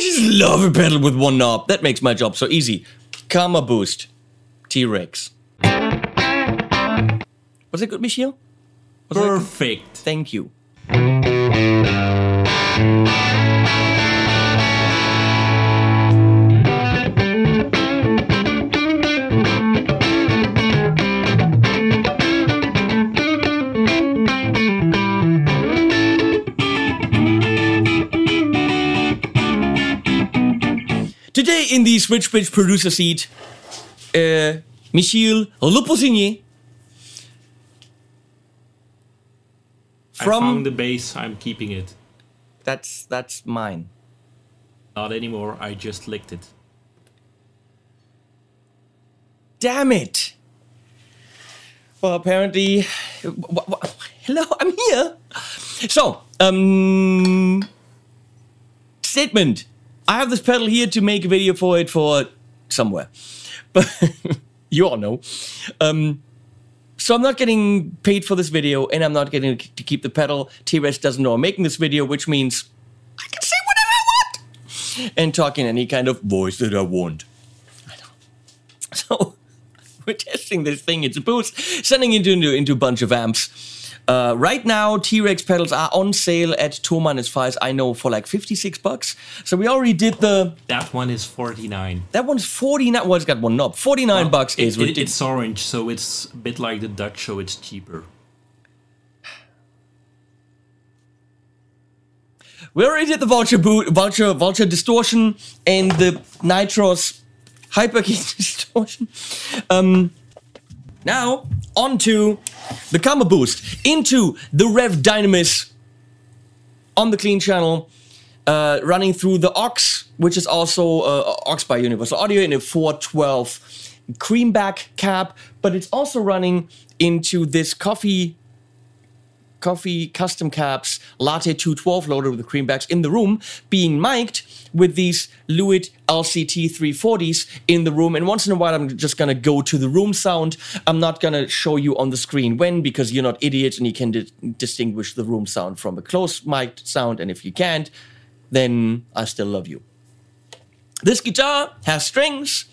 just love a pedal with one knob. That makes my job so easy. Karma Boost. T-Rex. Was it good, Michiel? Was it good? Perfect. Thank you. In the Switch Bridge producer seat, uh, Michiel Luposigny I from found the base. I'm keeping it. that's that's mine. Not anymore. I just licked it. Damn it! Well, apparently, wh- wh- hello, I'm here. So, um, statement. I have this pedal here to make a video for it for somewhere, but you all know. Um, so I'm not getting paid for this video, and I'm not getting to keep the pedal. T-Rex doesn't know I'm making this video, which means I can say whatever I want and talk in any kind of voice that I want. I So we're testing this thing. It's a boost, sending it into, into a bunch of amps. Uh, right now, T-Rex pedals are on sale at Thomann as far as I know for like 56 bucks. So we already did the, That one is 49. that one's 49, well it's got one knob. 49 bucks It- is it- It's orange, so it's a bit like the Dutch, so it's cheaper. We already did the Vulture boot, Vulture, Vulture distortion and the Nitros hyperkey distortion. Um, now onto the Karma Boost into the Revv Dynamis on the clean channel, uh, running through the Ox, which is also uh, Ox by Universal Audio in a 412 creamback cab, but it's also running into this coffee coffee custom caps latte 212 loaded with the creambacks in the room being mic'd with these Lewitt LCT 340s in the room. And once in a while I'm just gonna go to the room sound. I'm not gonna show you on the screen when because you're not idiots and you can di- distinguish the room sound from a close mic'd sound. And if you can't then I still love you. This guitar has strings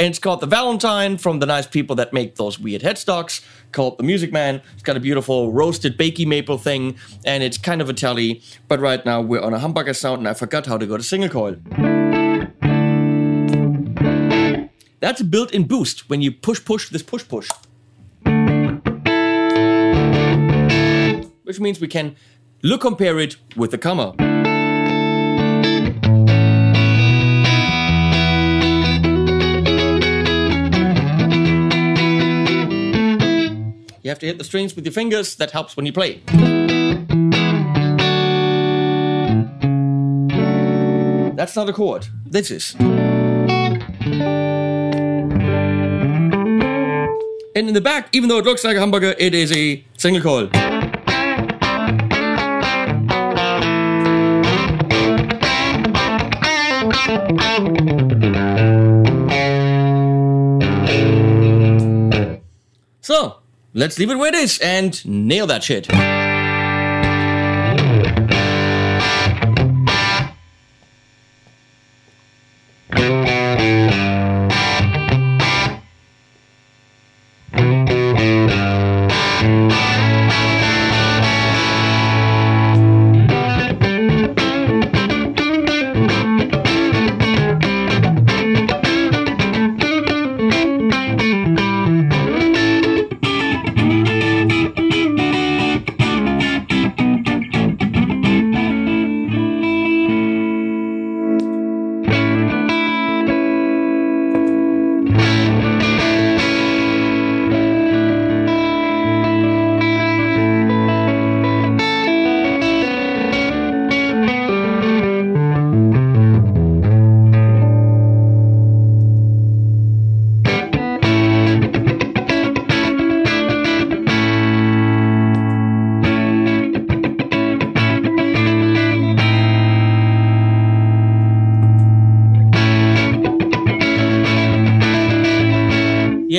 and it's called the Valentine from the nice people that make those weird headstocks called the Music Man. It's got a beautiful roasted bakey maple thing, and it's kind of a telly. But right now we're on a humbucker sound, and I forgot how to go to single coil. That's a built-in boost when you push push this push push. Which means we can look compare it with the Karma. Have to hit the strings with your fingers. That helps when you play. That's not a chord. This is. And in the back, even though it looks like a hamburger, it is a single coil. Let's leave it where it is and nail that shit.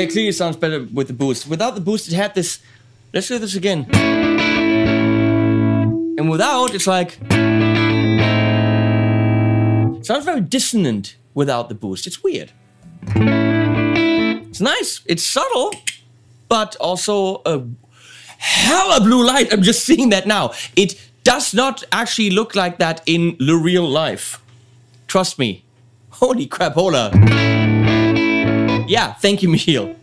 It clearly sounds better with the boost. Without the boost, it had this. Let's do this again. And without, it's like. Sounds Sounds very dissonant without the boost. It's weird. It's nice. It's subtle, but also a hella blue light. I'm just seeing that now. It does not actually look like that in the real life. Trust me. Holy crap, hola. Yeah, thank you, Michiel.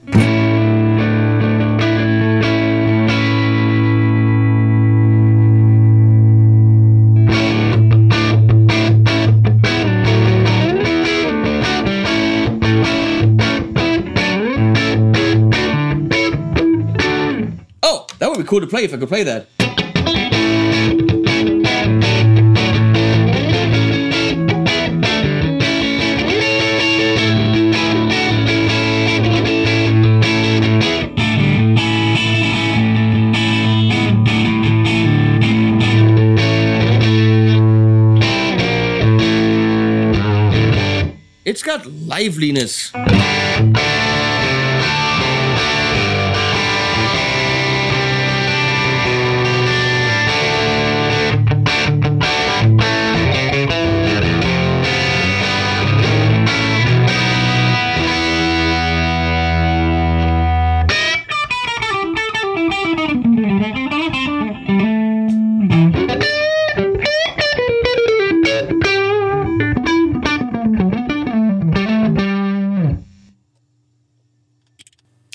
Oh, that would be cool to play if I could play that. It's got liveliness.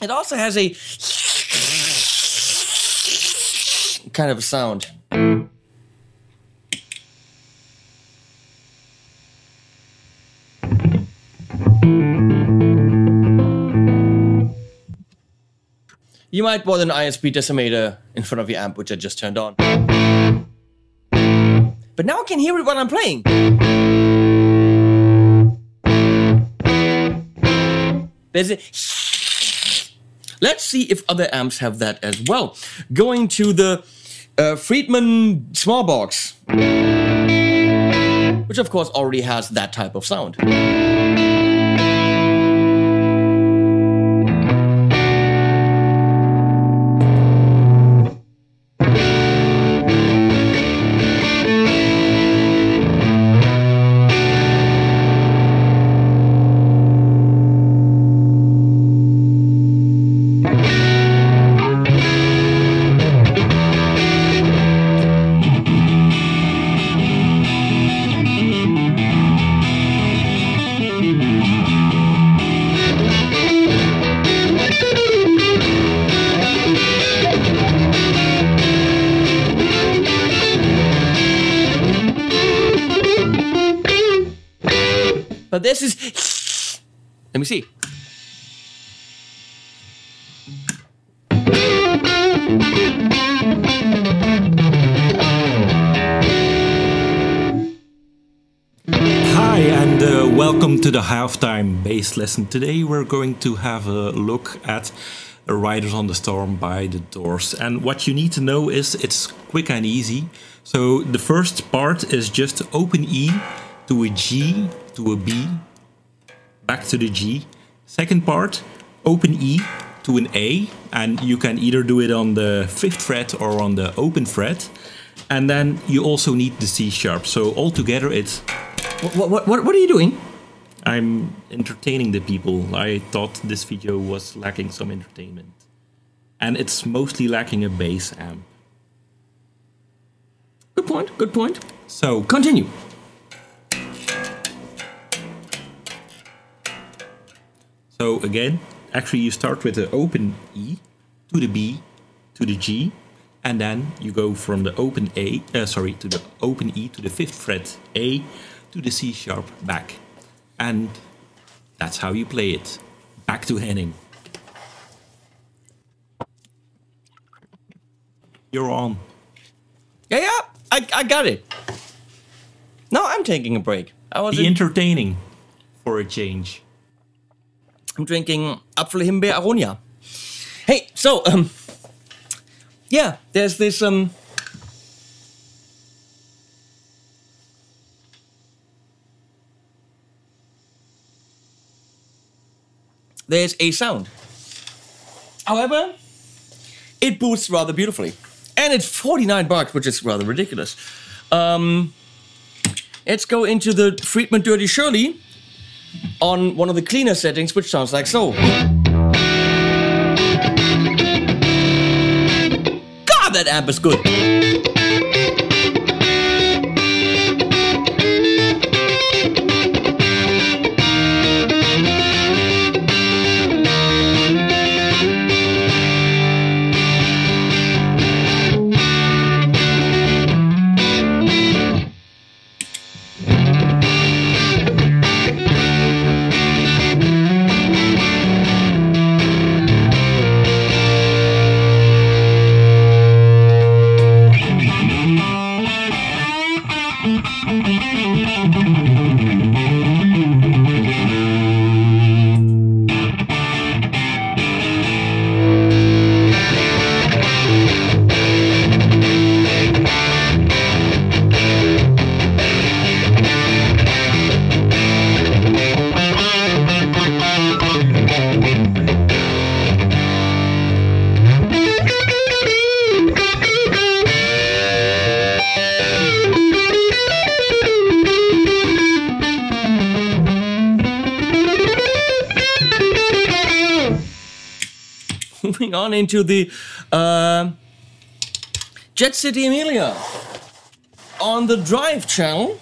It also has a kind of a sound. You might want an ISP decimator in front of your amp, which I just turned on. But now I can hear it while I'm playing. There's a Let's see if other amps have that as well. Going to the uh, Friedman Small Box, which of course already has that type of sound. Welcome to the halftime bass lesson. Today we're going to have a look at Riders on the Storm by the Doors. And what you need to know is it's quick and easy. So the first part is just open E to a G to a B, back to the G. Second part, open E to an A, and you can either do it on the fifth fret or on the open fret. And then you also need the C sharp. So altogether it's What, what, what, what are you doing? I'm entertaining the people. I thought this video was lacking some entertainment. And it's mostly lacking a bass amp. Good point, good point. So Continue. so again, actually you start with the open E to the B to the G and then you go from the open A uh, sorry to the open E to the fifth fret A to the C sharp back. And that's how you play it. Back to Henning. You're on. Yeah, yeah, I, I got it. No, I'm taking a break. I was Be entertaining for a change. I'm drinking Apfel Himbeer Aronia. Hey, so um, yeah, there's this um. There's a sound. However, it boosts rather beautifully. And it's 49 bucks, which is rather ridiculous. Um, let's go into the Friedman Dirty Shirley on one of the cleaner settings, which sounds like so. God, that amp is good. On into the uh, Jet City Amelia on the Drive channel.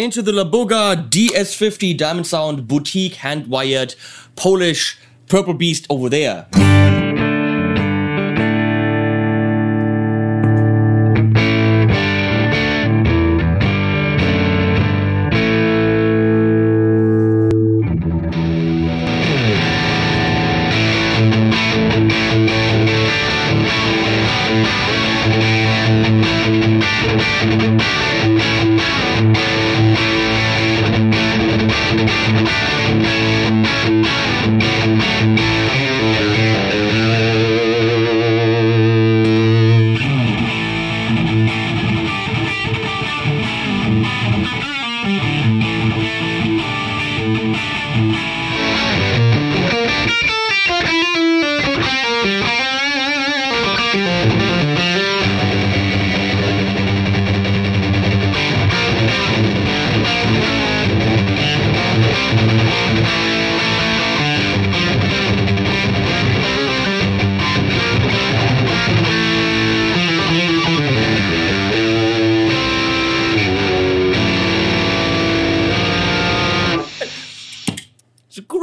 Into the Laboga DS50 Diamond Sound Boutique hand-wired Polish Purple Beast over there.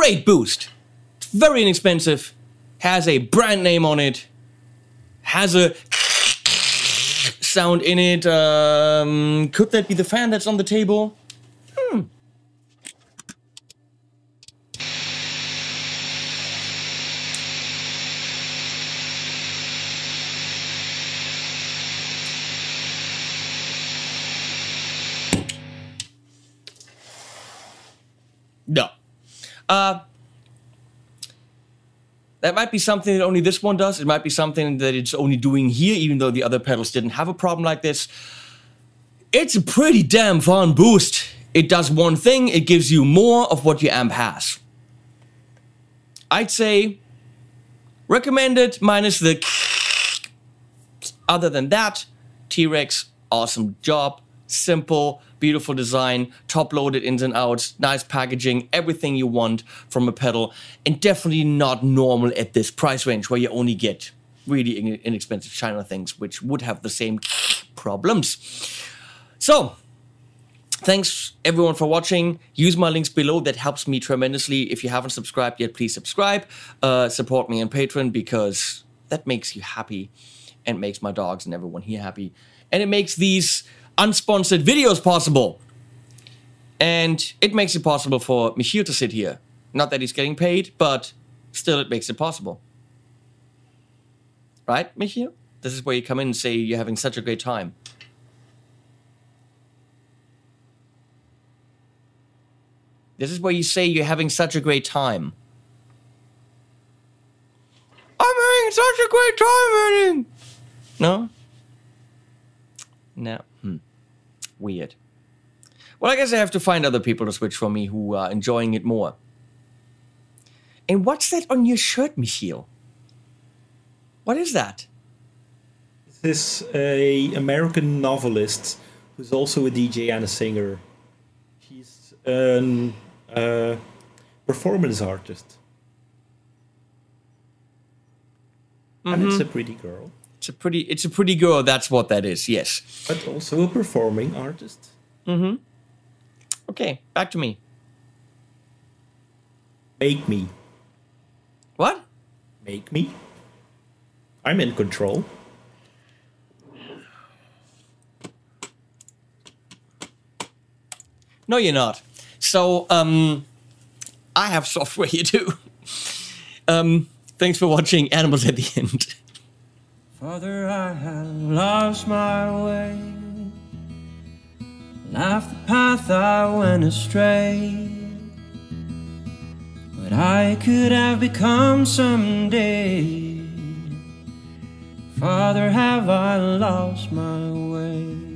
Great boost. Very inexpensive, has a brand name on it, has a sound in it. Um, could that be the fan that's on the table? Uh, that might be something that only this one does. It might be something that it's only doing here, even though the other pedals didn't have a problem like this. It's a pretty damn fun boost. It does one thing, it gives you more of what your amp has. I'd say recommended minus the other than that, T-Rex, awesome job, simple, beautiful design, top loaded ins and outs, nice packaging, everything you want from a pedal, and definitely not normal at this price range where you only get really inexpensive China things which would have the same problems. So, thanks everyone for watching. Use my links below. That helps me tremendously. If you haven't subscribed yet, please subscribe. Uh, support me on Patreon because that makes you happy and makes my dogs and everyone here happy. And it makes these unsponsored videos possible. And it makes it possible for Michiel to sit here. Not that he's getting paid, but still it makes it possible. Right, Michiel? This is where you come in and say you're having such a great time. This is where you say you're having such a great time. I'm having such a great time, Manning! No? No. Hmm. Weird. Well, I guess I have to find other people to switch for me who are enjoying it more. And what's that on your shirt, Michiel? What is that? This is a American novelist who's also a DJ and a singer. He's a uh, performance artist. And it's a pretty girl, It's a pretty it's a pretty girl, that's what that is, yes. but also a performing artist. Mm-hmm. Okay, back to me. Make me. What? Make me. I'm in control. No, you're not. So, um, I have software here too. Um, thanks for watching Animals at the End. Father, I have lost my way. Left the path I went astray. What I could have become someday. Father, have I lost my way?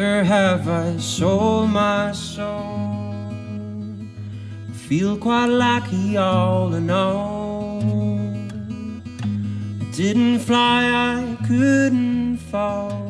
Mother, have I sold my soul? I feel quite lucky all in all. I didn't fly, I couldn't fall.